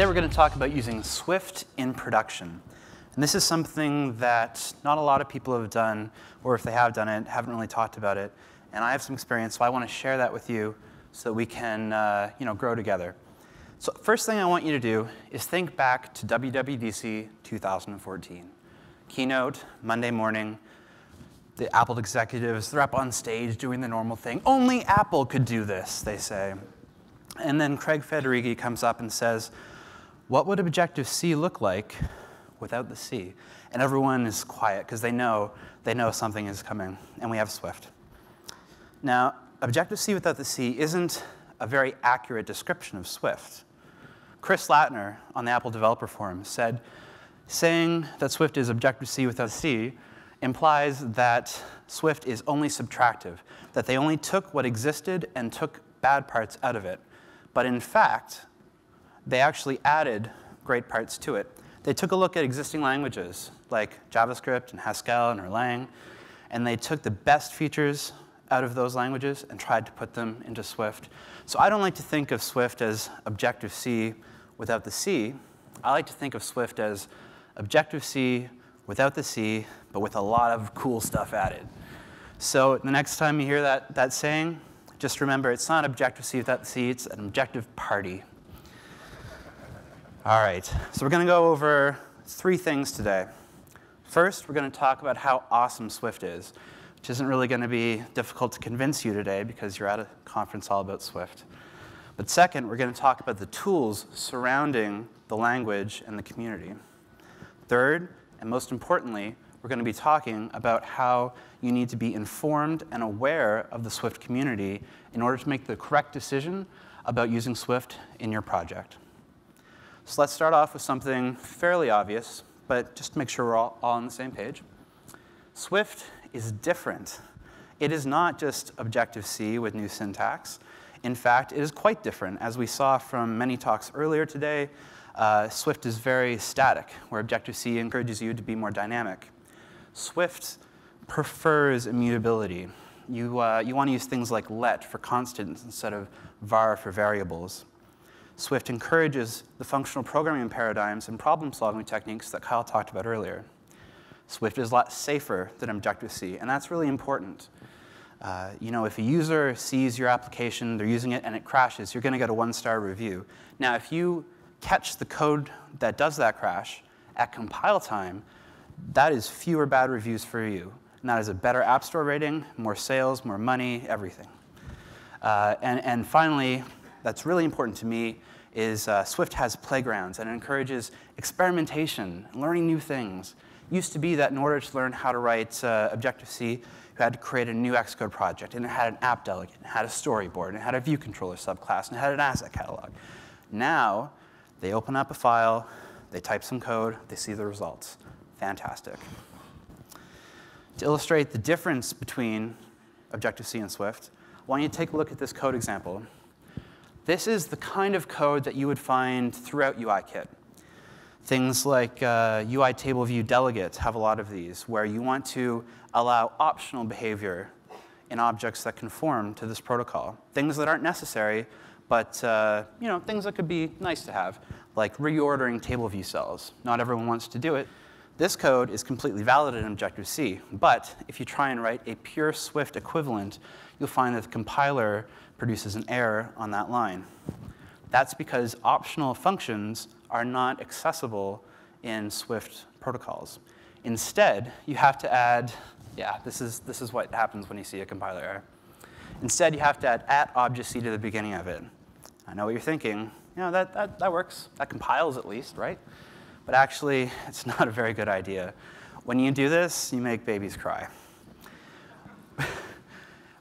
Today we're going to talk about using Swift in production. And this is something that not a lot of people have done, or if they have done it, haven't really talked about it. And I have some experience, so I want to share that with you so that we can uh, you know, grow together. So first thing I want you to do is think back to WWDC 2014. Keynote, Monday morning, the Apple executives, they're up on stage doing the normal thing. Only Apple could do this, they say. And then Craig Federighi comes up and says, what would Objective-C look like without the C? And everyone is quiet because they know, they know something is coming, and we have Swift. Now, Objective-C without the C isn't a very accurate description of Swift. Chris Lattner on the Apple Developer Forum said, saying that Swift is Objective-C without C implies that Swift is only subtractive, that they only took what existed and took bad parts out of it. But in fact, they actually added great parts to it. They took a look at existing languages like JavaScript and Haskell and Erlang, and they took the best features out of those languages and tried to put them into Swift. So I don't like to think of Swift as Objective-C without the C. I like to think of Swift as Objective-C without the C, but with a lot of cool stuff added. So the next time you hear that, that saying, just remember it's not Objective-C without the C, it's an objective party. All right, so we're going to go over three things today. First, we're going to talk about how awesome Swift is, which isn't really going to be difficult to convince you today because you're at a conference all about Swift. But second, we're going to talk about the tools surrounding the language and the community. Third, and most importantly, we're going to be talking about how you need to be informed and aware of the Swift community in order to make the correct decision about using Swift in your project. So let's start off with something fairly obvious, but just to make sure we're all, all on the same page. Swift is different. It is not just Objective-C with new syntax. In fact, it is quite different. As we saw from many talks earlier today, uh, Swift is very static, where Objective-C encourages you to be more dynamic. Swift prefers immutability. You, uh, you want to use things like let for constants instead of var for variables. Swift encourages the functional programming paradigms and problem-solving techniques that Kyle talked about earlier. Swift is a lot safer than Objective-C, and that's really important. Uh, you know, if a user sees your application, they're using it, and it crashes, you're going to get a one-star review. Now, if you catch the code that does that crash at compile time, that is fewer bad reviews for you. And that is a better App Store rating, more sales, more money, everything. Uh, and, and finally, that's really important to me is uh, Swift has playgrounds and encourages experimentation, learning new things. It used to be that in order to learn how to write uh, Objective-C, you had to create a new Xcode project, and it had an app delegate, it had a storyboard, and it had a view controller subclass, and it had an asset catalog. Now, they open up a file, they type some code, they see the results. Fantastic. To illustrate the difference between Objective-C and Swift, I want you to take a look at this code example. This is the kind of code that you would find throughout UIKit. Things like uh, UI table view delegates have a lot of these, where you want to allow optional behavior in objects that conform to this protocol. Things that aren't necessary, but uh, you know, things that could be nice to have, like reordering table view cells. Not everyone wants to do it. This code is completely valid in Objective-C, but if you try and write a pure Swift equivalent, you'll find that the compiler produces an error on that line. That's because optional functions are not accessible in Swift protocols. Instead, you have to add, yeah, this is, this is what happens when you see a compiler error. Instead, you have to add at Object-C to the beginning of it. I know what you're thinking. You know, that, that, that works. That compiles at least, right? But actually, it's not a very good idea. When you do this, you make babies cry.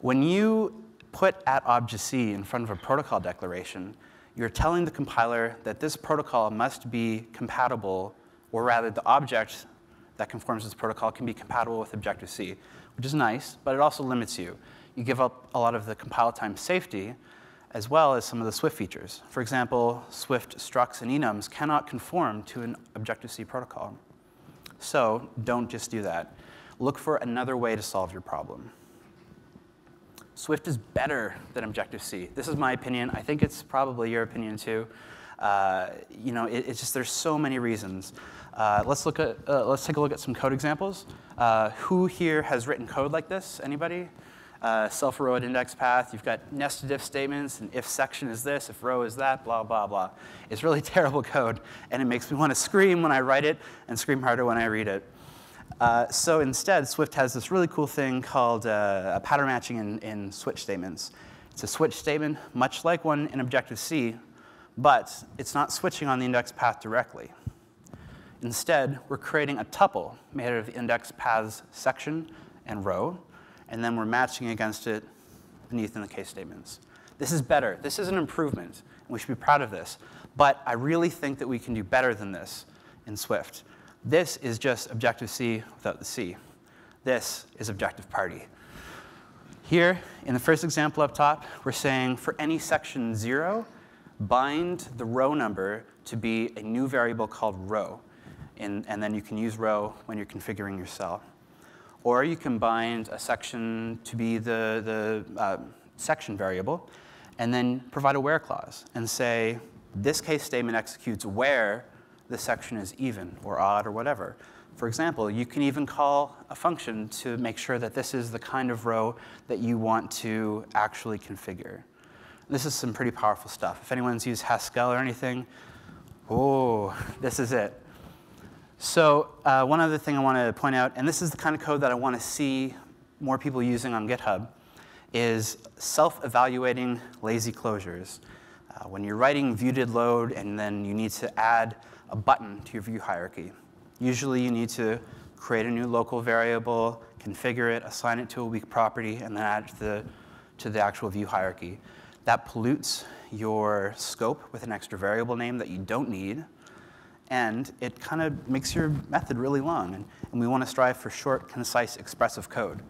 when you put at Object-C in front of a protocol declaration, you're telling the compiler that this protocol must be compatible, or rather the object that conforms to this protocol can be compatible with Objective-C, which is nice, but it also limits you. You give up a lot of the compile time safety, as well as some of the Swift features. For example, Swift structs and enums cannot conform to an Objective-C protocol. So don't just do that. Look for another way to solve your problem. Swift is better than Objective-C. This is my opinion. I think it's probably your opinion too. Uh, you know, it, it's just there's so many reasons. Uh, let's look at uh, let's take a look at some code examples. Uh, who here has written code like this? Anybody? Uh, cellForRowAtIndexPath. You've got nested if statements, and if section is this, if row is that, blah blah blah. It's really terrible code, and it makes me want to scream when I write it, and scream harder when I read it. Uh, so instead, Swift has this really cool thing called uh, pattern matching in, in switch statements. It's a switch statement, much like one in Objective-C, but it's not switching on the index path directly. Instead, we're creating a tuple made out of the index paths section and row, and then we're matching against it beneath in the case statements. This is better. This is an improvement, and we should be proud of this. But I really think that we can do better than this in Swift. This is just Objective-C without the C. This is Objective Party. Here, in the first example up top, we're saying for any section 0, bind the row number to be a new variable called row in, and then you can use row when you're configuring your cell. Or you can bind a section to be the, the uh, section variable, and then provide a where clause and say, this case statement executes where the section is even or odd or whatever. For example, you can even call a function to make sure that this is the kind of row that you want to actually configure. This is some pretty powerful stuff. If anyone's used Haskell or anything, oh, this is it. So uh, one other thing I want to point out, and this is the kind of code that I want to see more people using on GitHub, is self-evaluating lazy closures. Uh, when you're writing view did load and then you need to add a button to your view hierarchy, usually you need to create a new local variable, configure it, assign it to a weak property, and then add it to the, to the actual view hierarchy. That pollutes your scope with an extra variable name that you don't need, and it kind of makes your method really long. And, and we want to strive for short, concise, expressive code.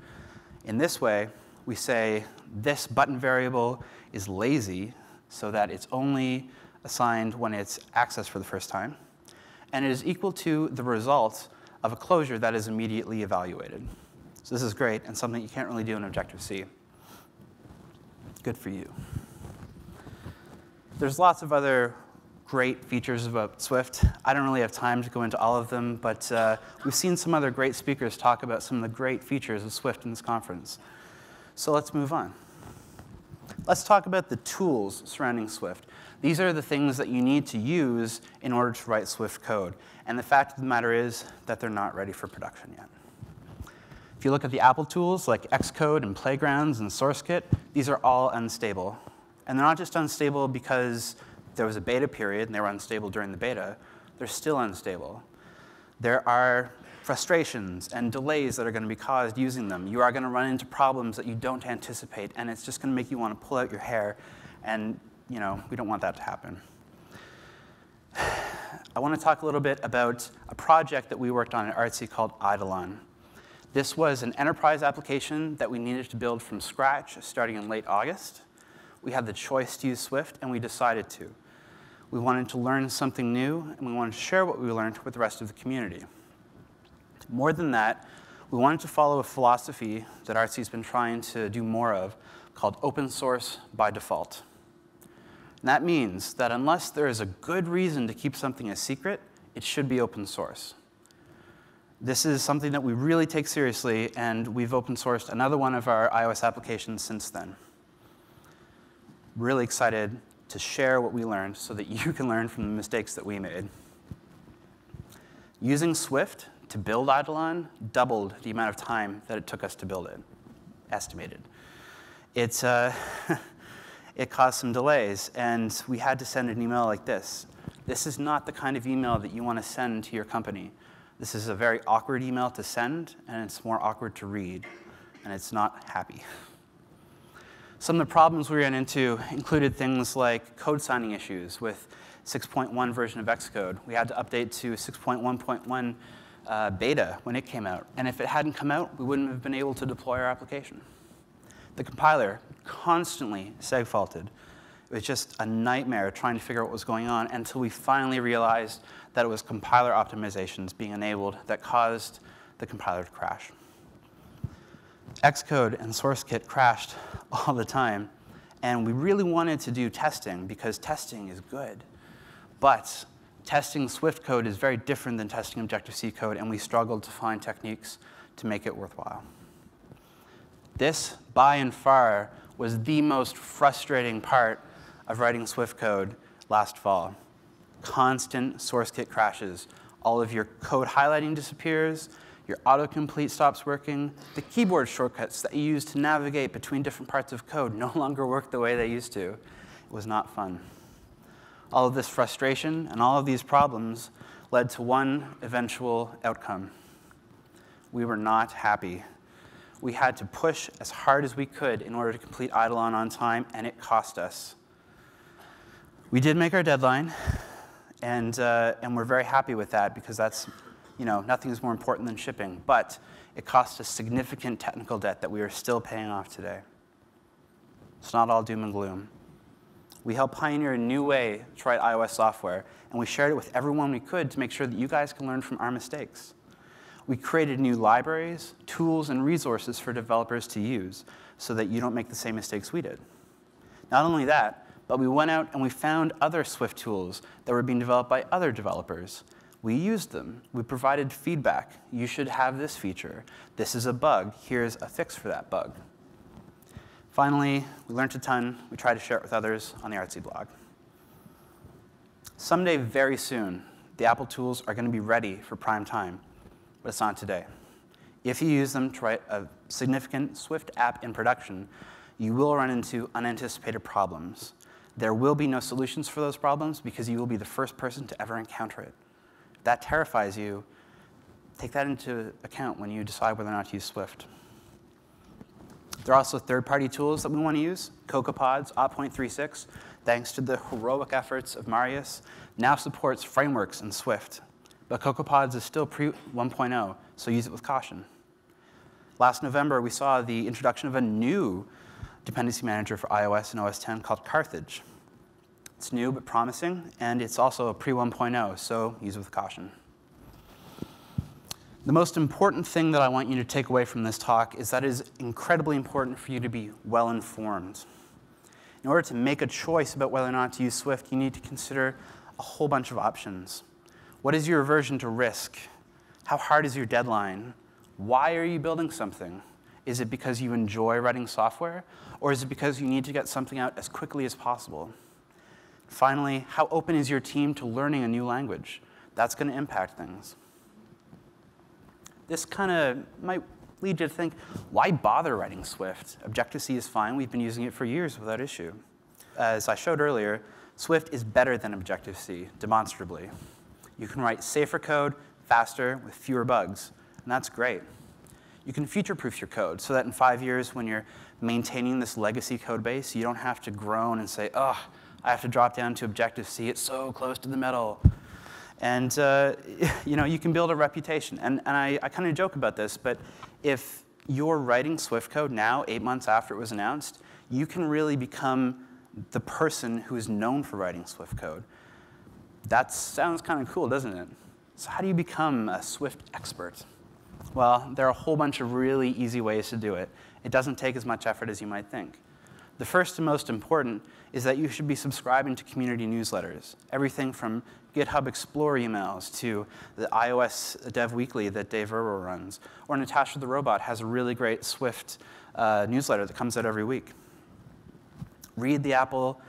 In this way, we say this button variable is lazy so that it's only assigned when it's accessed for the first time. And it is equal to the result of a closure that is immediately evaluated. So this is great and something you can't really do in Objective-C. Good for you. There's lots of other great features about Swift. I don't really have time to go into all of them, but uh, we've seen some other great speakers talk about some of the great features of Swift in this conference. So let's move on. Let's talk about the tools surrounding Swift. These are the things that you need to use in order to write Swift code. And the fact of the matter is that they're not ready for production yet. If you look at the Apple tools like Xcode and Playgrounds and SourceKit, these are all unstable. And they're not just unstable because there was a beta period and they were unstable during the beta, they're still unstable. There are frustrations and delays that are going to be caused using them. You are going to run into problems that you don't anticipate, and it's just going to make you want to pull out your hair, and you know, we don't want that to happen. I want to talk a little bit about a project that we worked on at Artsy called Eidolon. This was an enterprise application that we needed to build from scratch starting in late August. We had the choice to use Swift, and we decided to. We wanted to learn something new, and we wanted to share what we learned with the rest of the community. More than that, we wanted to follow a philosophy that Artsy has been trying to do more of called open source by default. And that means that unless there is a good reason to keep something a secret, it should be open source. This is something that we really take seriously, and we've open sourced another one of our iOS applications since then. Really excited to share what we learned so that you can learn from the mistakes that we made. Using Swift to build Eidolon doubled the amount of time that it took us to build it, estimated. It's, uh, it caused some delays, and we had to send an email like this. This is not the kind of email that you want to send to your company. This is a very awkward email to send, and it's more awkward to read, and it's not happy. Some of the problems we ran into included things like code signing issues with 6.1 version of Xcode. We had to update to 6.1.1 uh, beta when it came out. And if it hadn't come out, we wouldn't have been able to deploy our application. The compiler constantly segfaulted. It was just a nightmare trying to figure out what was going on until we finally realized that it was compiler optimizations being enabled that caused the compiler to crash. Xcode and SourceKit crashed all the time. And we really wanted to do testing because testing is good. But testing Swift code is very different than testing Objective-C code, and we struggled to find techniques to make it worthwhile. This, by and far, was the most frustrating part of writing Swift code last fall. Constant SourceKit crashes. All of your code highlighting disappears, your autocomplete stops working, the keyboard shortcuts that you use to navigate between different parts of code no longer work the way they used to. It was not fun. All of this frustration and all of these problems led to one eventual outcome. We were not happy. We had to push as hard as we could in order to complete Eidolon on time, and it cost us. We did make our deadline, and, uh, and we're very happy with that because that's, you know, nothing is more important than shipping. But it cost us significant technical debt that we are still paying off today. It's not all doom and gloom. We helped pioneer a new way to write iOS software, and we shared it with everyone we could to make sure that you guys can learn from our mistakes. We created new libraries, tools, and resources for developers to use so that you don't make the same mistakes we did. Not only that, but we went out and we found other Swift tools that were being developed by other developers. We used them. We provided feedback. You should have this feature. This is a bug. Here's a fix for that bug. Finally, we learned a ton. We tried to share it with others on the Artsy blog. Someday, very soon, the Apple tools are going to be ready for prime time, but it's not today. If you use them to write a significant Swift app in production, you will run into unanticipated problems. There will be no solutions for those problems because you will be the first person to ever encounter it. That terrifies you, take that into account when you decide whether or not to use Swift. There are also third-party tools that we want to use. CocoaPods, 0.36, thanks to the heroic efforts of Marius, now supports frameworks in Swift. But CocoaPods is still pre-1.0, so use it with caution. Last November, we saw the introduction of a new dependency manager for iOS and OS X called Carthage. It's new but promising, and it's also a pre-1.0, so use it with caution. The most important thing that I want you to take away from this talk is that it is incredibly important for you to be well informed. In order to make a choice about whether or not to use Swift, you need to consider a whole bunch of options. What is your aversion to risk? How hard is your deadline? Why are you building something? Is it because you enjoy writing software? Or is it because you need to get something out as quickly as possible? Finally, how open is your team to learning a new language? That's going to impact things this kind of might lead you to think, why bother writing Swift? Objective-C is fine. We've been using it for years without issue. As I showed earlier, Swift is better than Objective-C, demonstrably. You can write safer code, faster, with fewer bugs, and that's great. You can future-proof your code so that in five years, when you're maintaining this legacy code base, you don't have to groan and say, oh, I have to drop down to Objective-C. It's so close to the metal. And uh, you know, you can build a reputation. And, and I, I kind of joke about this, but if you're writing Swift code now, eight months after it was announced, you can really become the person who is known for writing Swift code. That sounds kind of cool, doesn't it? So how do you become a Swift expert? Well, there are a whole bunch of really easy ways to do it. It doesn't take as much effort as you might think. The first and most important is that you should be subscribing to community newsletters. Everything from GitHub Explore emails to the iOS Dev Weekly that Dave Verwer runs. Or Natasha the Robot has a really great Swift uh, newsletter that comes out every week. Read the Apple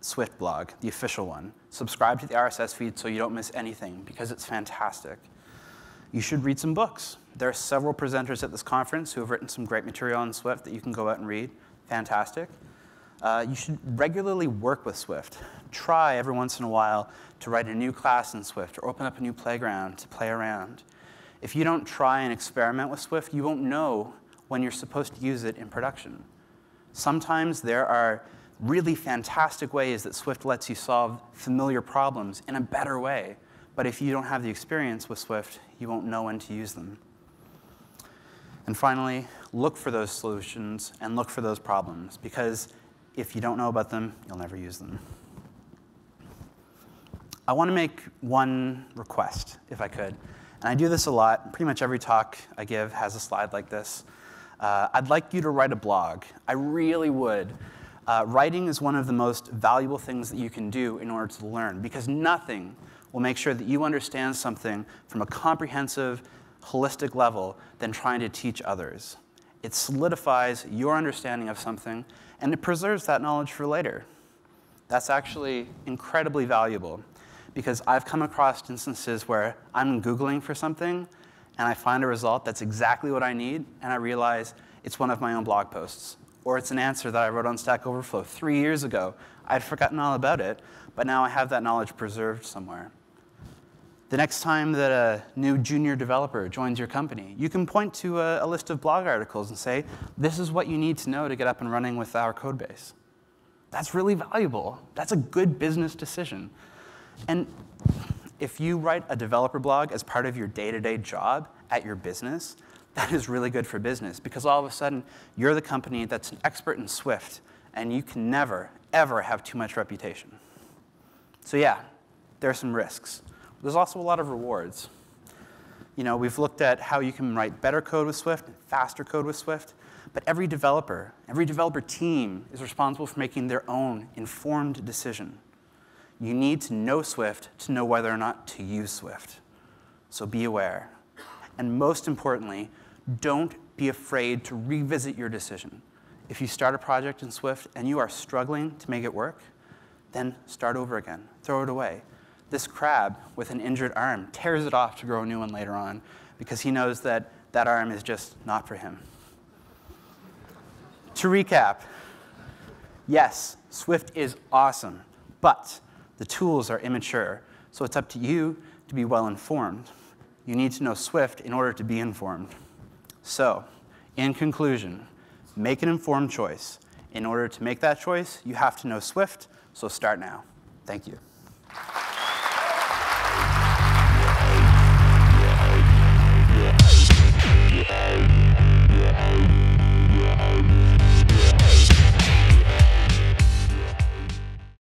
Swift blog, the official one. Subscribe to the RSS feed so you don't miss anything because it's fantastic. You should read some books. There are several presenters at this conference who have written some great material on Swift that you can go out and read. Fantastic. Uh, you should regularly work with Swift. Try every once in a while to write a new class in Swift or open up a new playground to play around. If you don't try and experiment with Swift, you won't know when you're supposed to use it in production. Sometimes there are really fantastic ways that Swift lets you solve familiar problems in a better way. But if you don't have the experience with Swift, you won't know when to use them. And finally, look for those solutions and look for those problems because if you don't know about them, you'll never use them. I want to make one request, if I could. And I do this a lot. Pretty much every talk I give has a slide like this. Uh, I'd like you to write a blog. I really would. Uh, writing is one of the most valuable things that you can do in order to learn because nothing will make sure that you understand something from a comprehensive, holistic level than trying to teach others. It solidifies your understanding of something and it preserves that knowledge for later. That's actually incredibly valuable because I've come across instances where I'm Googling for something and I find a result that's exactly what I need and I realize it's one of my own blog posts or it's an answer that I wrote on Stack Overflow three years ago. I'd forgotten all about it, but now I have that knowledge preserved somewhere. The next time that a new junior developer joins your company, you can point to a, a, list of blog articles and say, this is what you need to know to get up and running with our code base. That's really valuable. That's a good business decision. And if you write a developer blog as part of your day-to-day -day job at your business, that is really good for business because all of a sudden you're the company that's an expert in Swift and you can never, ever have too much reputation. So yeah, there are some risks. There's also a lot of rewards. You know, we've looked at how you can write better code with Swift, faster code with Swift, but every developer, every developer team is responsible for making their own informed decision. You need to know Swift to know whether or not to use Swift. So be aware. And most importantly, don't be afraid to revisit your decision. If you start a project in Swift and you are struggling to make it work, then start over again. Throw it away this crab with an injured arm tears it off to grow a new one later on because he knows that that arm is just not for him. To recap, yes, Swift is awesome, but the tools are immature, so it's up to you to be well informed. You need to know Swift in order to be informed. So, in conclusion, make an informed choice. In order to make that choice, you have to know Swift, so start now. Thank you.